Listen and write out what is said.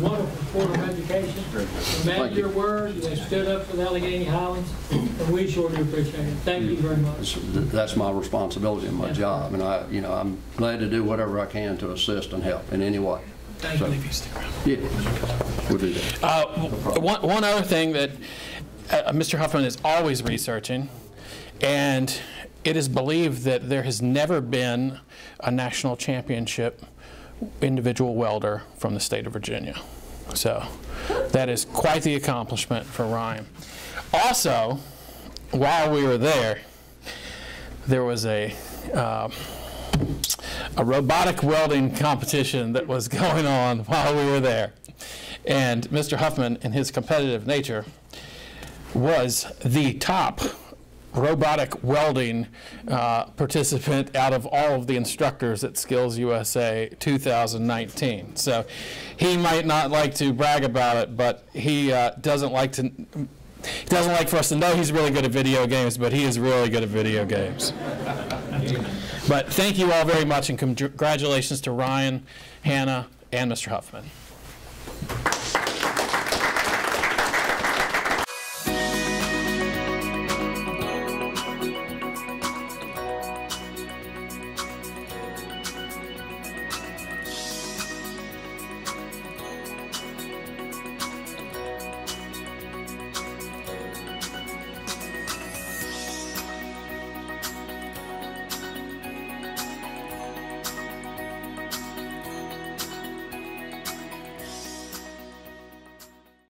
wonderful Board of Education. You meant your word, you stood up for the Alleghany Highlands, and we sure do appreciate it. Thank you very much. That's my responsibility and my Yes. job, and I, you know, I'm glad to do whatever I can to assist and help in any way. Thank So, you. Yeah, we'll do that. Uh, One one other thing that uh, Mr. Huffman is always researching, and it is believed that there has never been a national championship individual welder from the state of Virginia. So that is quite the accomplishment for Ryan. Also, while we were there, there was a uh, a robotic welding competition that was going on while we were there. And Mr. Huffman, in his competitive nature, was the top robotic welding uh, participant out of all of the instructors at Skills USA 2019. So he might not like to brag about it, but he uh, doesn't like to. He doesn't like for us to know he's really good at video games, but he is really good at video games. But thank you all very much, and congratulations to Ryan, Hannah, and Mr. Huffman.